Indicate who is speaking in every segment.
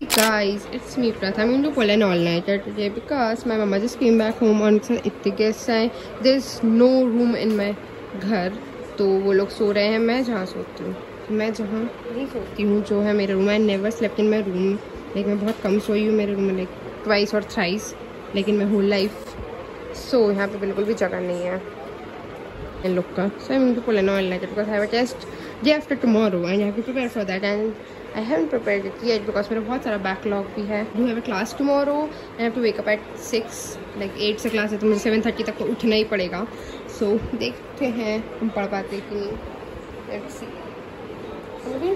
Speaker 1: Guys, it's me Pratha. I'm going to pull an all-nighter today because my mama just came back home और उनके इतने guest आए। There's no room in my घर तो वो लोग सो रहे हैं। मैं जहाँ सोती हूँ। मैं जहाँ नहीं सोती हूँ जो है मेरा room I never slept in my room like मैं बहुत कम सोई हूँ मेरे रूम में लाइक ट्वाइस और थ्राइस लेकिन मैं होल लाइफ सो। यहाँ पे बिल्कुल भी जगह नहीं है। इन लोग का so I mean to pull an all nighter because I have a test day after tomorrow and I have to prepare for that I haven't prepared it yet because मेरा बहुत सारा बैकलॉग भी है do have a class tomorrow I have to wake at six like eight से class है तो मुझे seven thirty तक तो उठना ही पड़ेगा. सो so, देखते हैं हम पढ़ पाते कि नहीं. लेट्स सी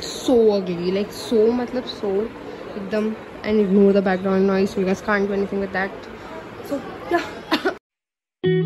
Speaker 1: सो अगली लाइक सो मतलब सो एकदम. And ignore the background noise because can't do anything with that so yeah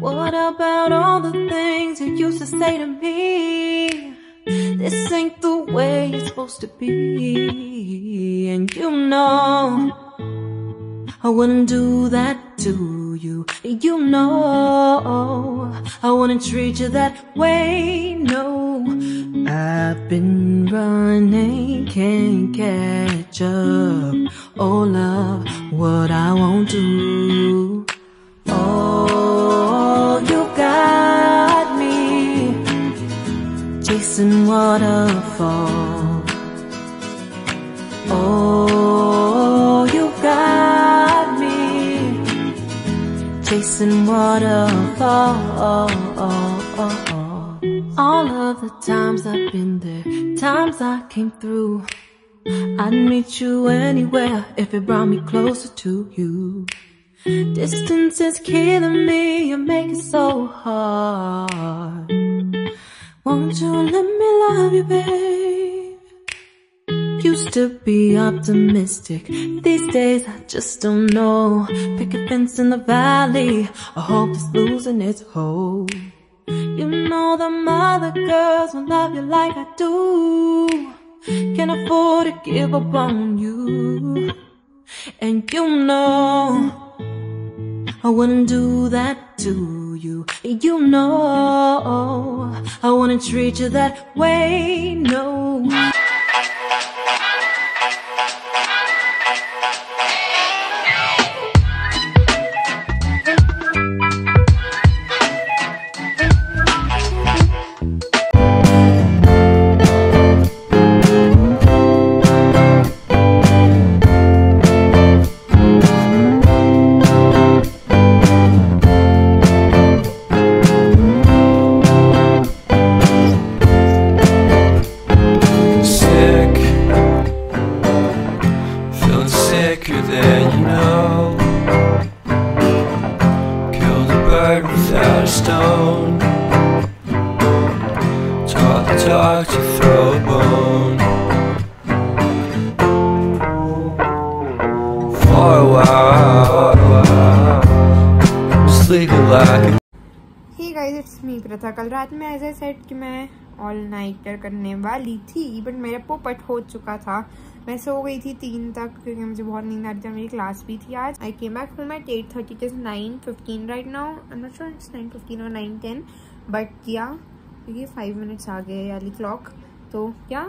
Speaker 2: What about all the things you used to say to me? This ain't the way it's supposed to be. And you know, I wouldn't do that to you. You know, I wouldn't treat you that way. No, I've been running, can't catch up. Oh, love, what I won't do. Chasing waterfall. Oh, you got me chasing waterfall. All of the times I've been there, times I came through. I'd meet you anywhere if it brought me closer to you. Distance is killing me, you make it so hard. Won't you let me love you, babe? Used to be optimistic. These days I just don't know. Pick a fence in the valley. I hope it's losing its hold. You know the mother girls will love you like I do. Can't afford to give up on you. And you know I wouldn't do that to you. You know, I wanna treat you that way. No.
Speaker 1: प्रथा। कल रात में as ऐसे set कि मैं all nighter करने वाली थी बट मेरा पोपट हो चुका था। मैं सो गई थी तीन तक क्योंकि मुझे बहुत नींद आ रही थी मेरी क्लास भी थी आज। I came back home at eight thirty is nine fifteen right now I not sure it's nine fifteen और नाइन टेन बट या क्योंकि फाइव मिनट्स आ गए वाली क्लॉक तो क्या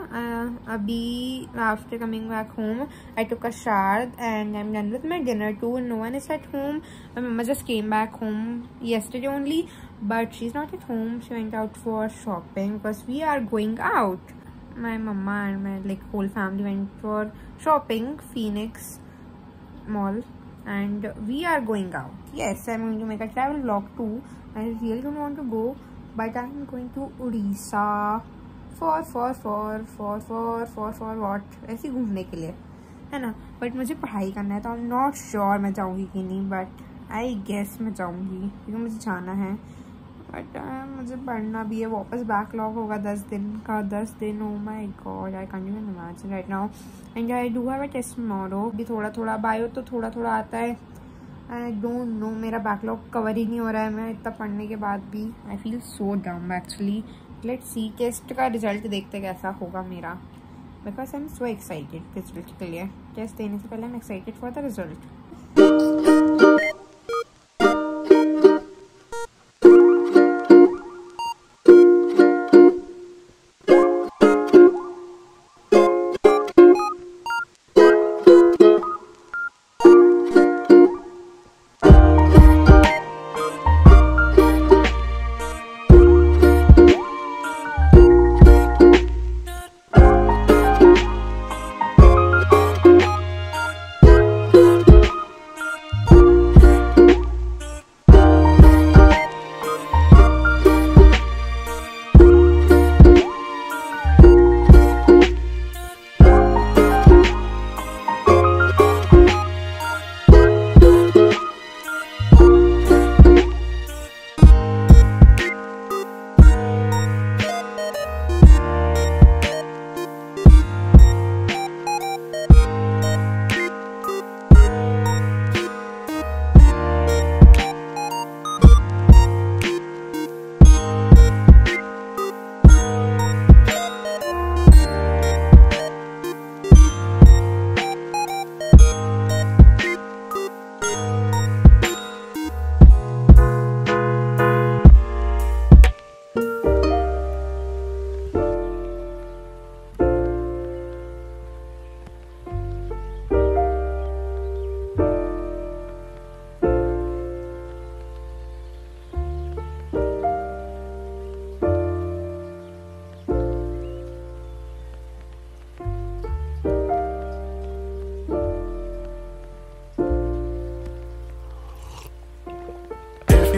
Speaker 1: अभी after coming back home I took a shower and I am done with my dinner too no one is at home mama just came back home yesterday only but she's not at home. She went out for shopping because we are going out. My mama and my like whole family went for shopping phoenix mall and we are going out yes i'm going to make a travel vlog too i really don't want to go but i'm going to odisha for for for for for for for what ऐसे घूमने के लिए है ना but मुझे पढ़ाई करना है तो आई एम नॉट श्योर मैं जाऊँगी कि नहीं बट आई गेस मैं जाऊँगी क्योंकि मुझे जाना है
Speaker 3: बट मुझे पढ़ना भी है। वापस बैकलॉग होगा दस दिन का। दस दिन ओ my god I can even imagine right now and I do have a test tomorrow भी थोड़ा थोड़ा बायो तो थोड़ा थोड़ा आता है। आई डोंट नो मेरा बैकलॉग कवर ही नहीं हो रहा है। मैं इतना पढ़ने के बाद भी I feel so dumb actually let see test का रिज़ल्ट देखते कैसा होगा मेरा। Because I am so excited result के लिए। टेस्ट देने से पहले I am excited for the result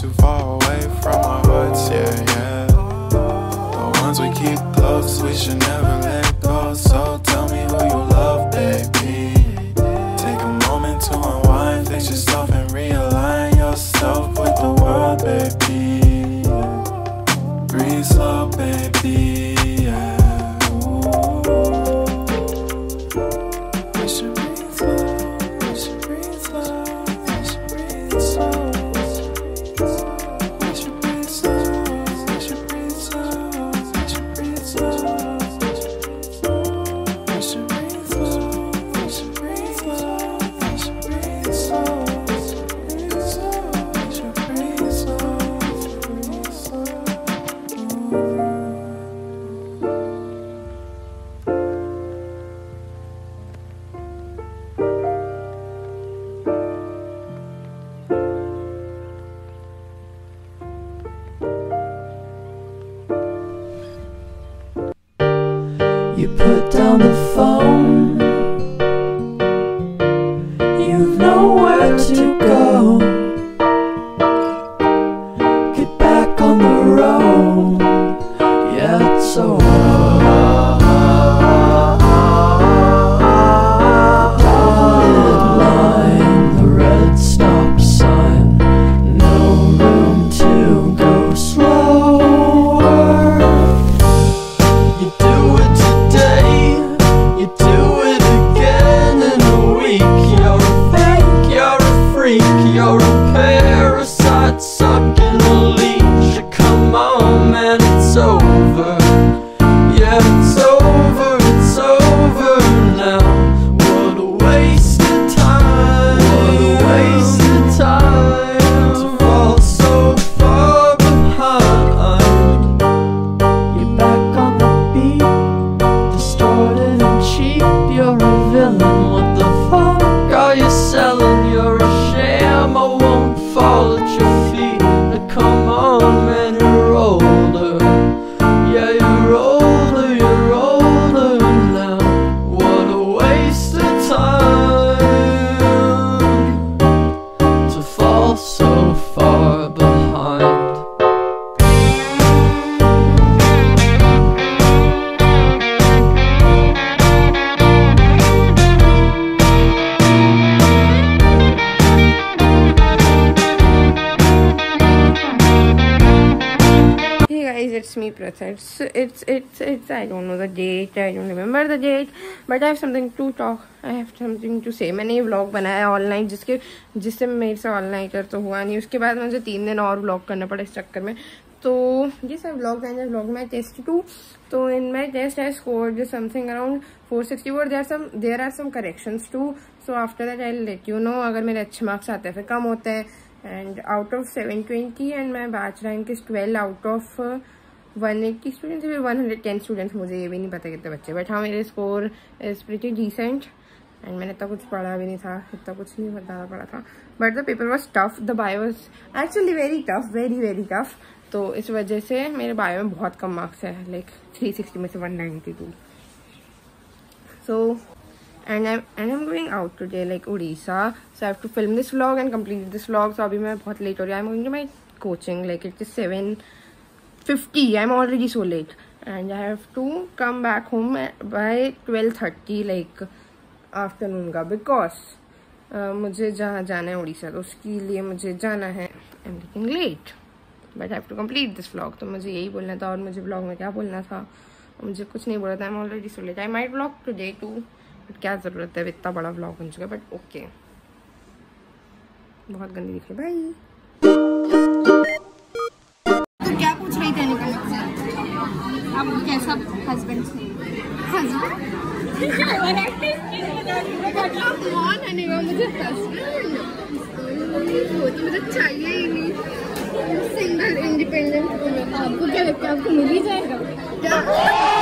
Speaker 4: Too far away from our hearts, yeah, yeah. The ones we keep close, we should never let go. So
Speaker 5: so far,
Speaker 1: but Pratha. It's it's it's it's, I don't know the date. I don't remember the date. But I have something to talk. I have something to say. मैंने ये vlog बनाया online जिसके जिससे मेरे से online कर तो हुआ नहीं, उसके बाद मुझे तीन दिन और व्लॉग करना पड़ा इस चक्कर में तो ये सब vlog and vlog my test too तो in my test I score something around four sixty four there some there are some corrections too so after that I let you know अगर मेरे अच्छे मार्क्स आते हैं, फिर कम होते हैं and out of seven twenty and my batch rank is twelve out of one eighty students फिर वन हंड्रेड टेन स्टूडेंट्स मुझे ये भी नहीं पता कितने बच्चे। बट हाँ मेरे score is pretty decent and मैंने इतना कुछ पढ़ा भी नहीं था, इतना कुछ नहीं ज़्यादा पढ़ा था। But the paper was tough the bio was actually very tough very very tough तो इस वजह से मेरे बायो में बहुत कम मार्क्स है लाइक थ्री सिक्सटी में से one ninety two so and I'm and I'm going out today, like Odisha. So, I have to film this vlog and complete this vlog. So, अभी मैं बहुत late हो रही I'm going to my coaching, like it is fifty I am already so late and I have to come back home by twelve thirty like afternoon का because uh, मुझे जहाँ जाना है उड़ीसा तो उसके लिए मुझे जाना है. I am getting late but have to complete this blog तो मुझे यही बोलना था और मुझे ब्लॉग में क्या बोलना था? मुझे कुछ नहीं बोला था. Already so late I my blog today too but क्या ज़रूरत है? इतना बड़ा ब्लॉग बन चुका बट ओके बहुत गंदी दिखे भाई भाई
Speaker 6: नहीं देने का रही आप कैसा हस्बैंड से वो तो मुझे चाहिए ही नहीं। सिंगल इंडिपेंडेंट आपको क्या लगता है, आपको मिल ही जाएगा? क्या?